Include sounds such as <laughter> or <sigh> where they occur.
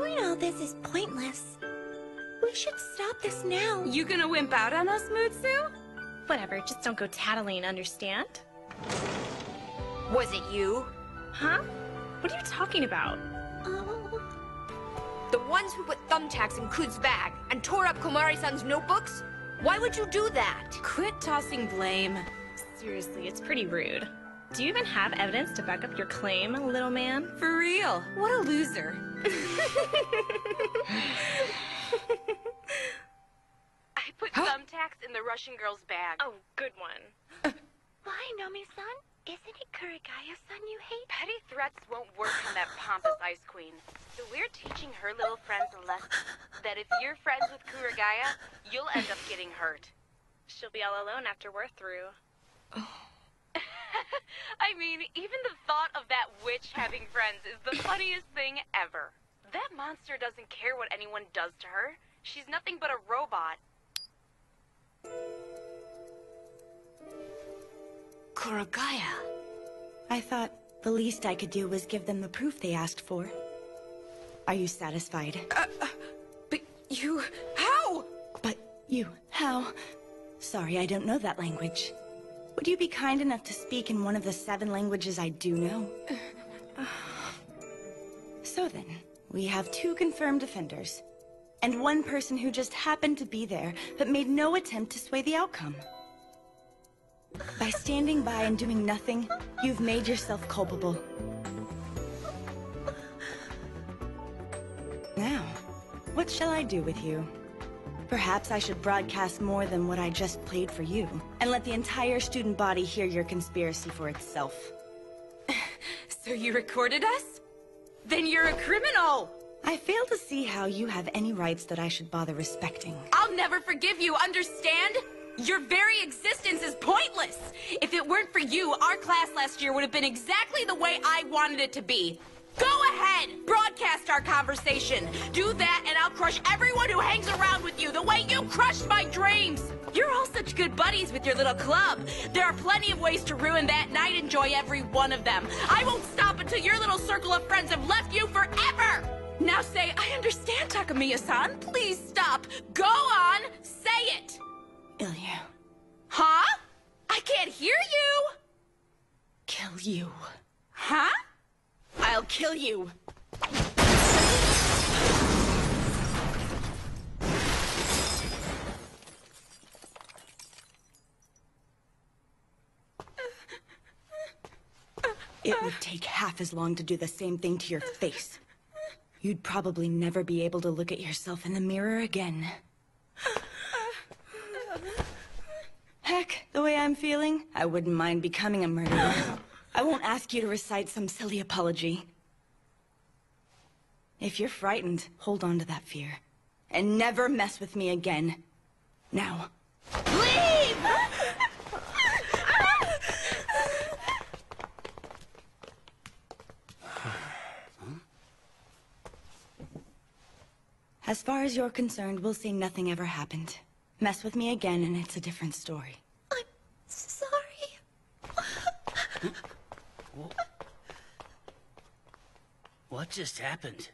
this is pointless. We should stop this now. You gonna wimp out on us, Mutsu? Whatever, just don't go tattling, understand? Was it you? Huh? What are you talking about? Oh, The ones who put thumbtacks in Kud's bag and tore up Komari-san's notebooks? Why would you do that? Quit tossing blame. Seriously, it's pretty rude. Do you even have evidence to back up your claim, little man? For real, what a loser. I put thumbtacks in the Russian girl's bag. Oh, good one. why, Nomi-san? Isn't it Kurugaya-san you hate? Petty threats won't work on that pompous ice queen. So we're teaching her little friends a lesson. That if you're friends with Kurugaya, you'll end up getting hurt. She'll be all alone after we're through. I mean, even the thought of that witch having friends is the funniest thing ever. That monster doesn't care what anyone does to her. She's nothing but a robot. Kurugaya. I thought the least I could do was give them the proof they asked for. Are you satisfied? Uh, uh, but you... How? But you, how? Sorry, I don't know that language. Would you be kind enough to speak in one of the seven languages I do know? <sighs> So then, we have two confirmed offenders. And one person who just happened to be there, but made no attempt to sway the outcome. By standing by and doing nothing, you've made yourself culpable. Now, what shall I do with you? Perhaps I should broadcast more than what I just played for you, and let the entire student body hear your conspiracy for itself. <laughs> So you recorded us? Then you're a criminal! I fail to see how you have any rights that I should bother respecting. I'll never forgive you, understand? Your very existence is pointless! If it weren't for you, our class last year would have been exactly the way I wanted it to be. Go ahead! Broadcast our conversation! Do that and I'll crush everyone who hangs around with you the way you crushed my dreams! You're all such good buddies with your little club. There are plenty of ways to ruin that and I'd enjoy every one of them. I won't stop until your little circle of friends have left you forever! Now say, I understand, Takamiya-san. Please stop. Go on, say it! Ilya, Huh? I can't hear you! kill you. Huh? I'll kill you. It would take half as long to do the same thing to your face. You'd probably never be able to look at yourself in the mirror again. Heck, the way I'm feeling, I wouldn't mind becoming a murderer. I won't ask you to recite some silly apology. If you're frightened, hold on to that fear. And never mess with me again. Now. Leave! As far as you're concerned, we'll say nothing ever happened. Mess with me again and it's a different story. I'm sorry. What just happened?